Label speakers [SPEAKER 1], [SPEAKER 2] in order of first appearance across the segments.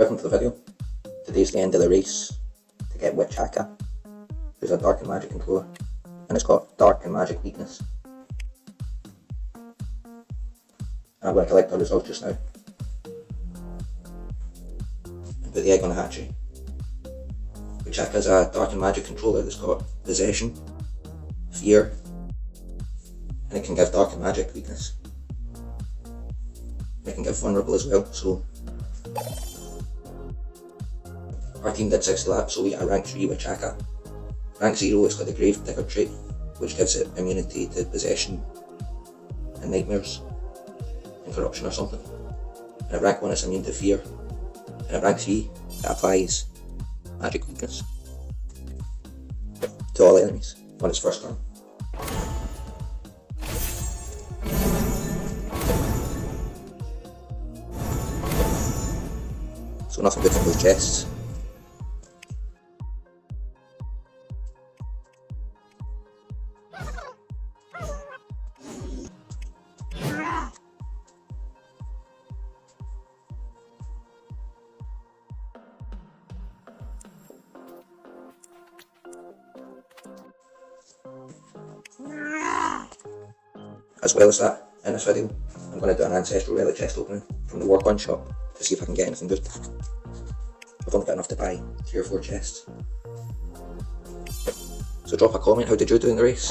[SPEAKER 1] Welcome to the video. Today's the end of the race to get Witchaka, who's a Dark and Magic controller, and it's got Dark and Magic weakness. And I'm going to collect the results just now. And put the egg on the hatchery. Witchaka's a Dark and Magic controller that's got Possession, Fear, and it can give Dark and Magic weakness. It can give Vulnerable as well, so our team did 60 laps, so we are rank 3 Witchaka. Rank 0 it's got the Gravedigger trait, which gives it immunity to possession and nightmares and corruption or something. And at rank 1 it's immune to fear. And at rank 3 it applies magic weakness to all enemies on its first turn. So nothing good from those chests. As well as that, in this video, I'm going to do an Ancestral Relic chest opening from the War Coin shop to see if I can get anything good. I've only got enough to buy three or four chests. So drop a comment, how did you do in the race?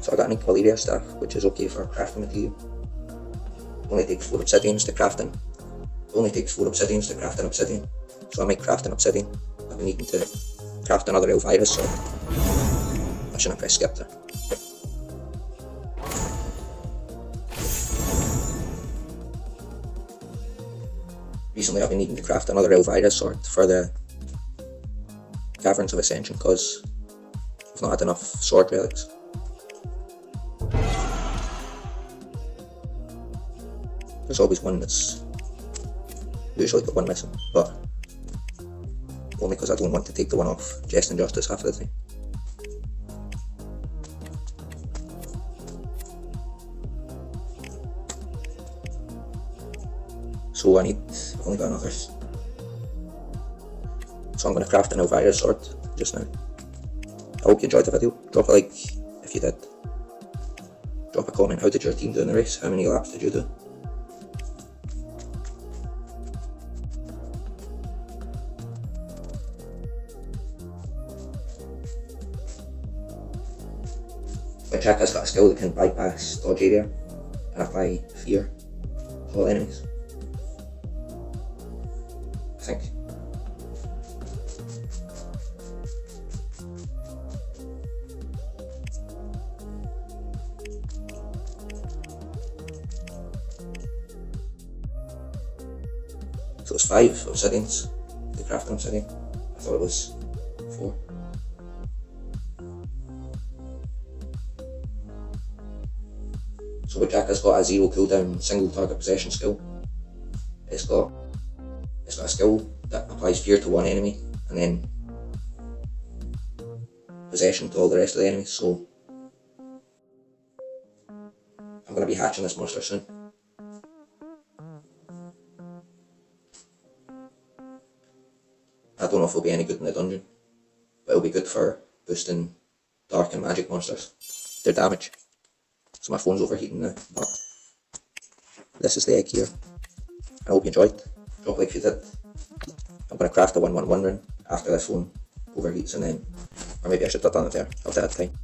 [SPEAKER 1] So I got an Equiliria staff, which is okay for crafting material. Only takes 4 obsidians to craft them. Only takes 4 obsidians to craft an obsidian. So I might craft an obsidian. Been needing to craft another Elvirus, so I shouldn't press skip there. Recently I've been needing to craft another Elvira sword for the Caverns of Ascension because I've not had enough sword relics. There's always one that's usually got one missing, but only because I don't want to take the one off Jestin Justice half of the time. So I need, only got another. So I'm going to craft an Elvira sword just now. I hope you enjoyed the video. Drop a like if you did. Drop a comment, how did your team do in the race? How many laps did you do? Hacker's got a skill that can bypass dodge area and apply fear to all enemies. I think. So it's five obsidians to craft an obsidian. I thought it was four. So Witchaka's got a zero cooldown single target possession skill. It's got it's got a skill that applies fear to one enemy and then possession to all the rest of the enemies, so I'm gonna be hatching this monster soon. I don't know if it'll be any good in the dungeon, but it'll be good for boosting dark and magic monsters. Their damage. So my phone's overheating now, but this is the egg here. I hope you enjoyed. Drop a like if you did. I'm going to craft a 111 rune after this phone overheats and then, or maybe I should have done it there, I've that time.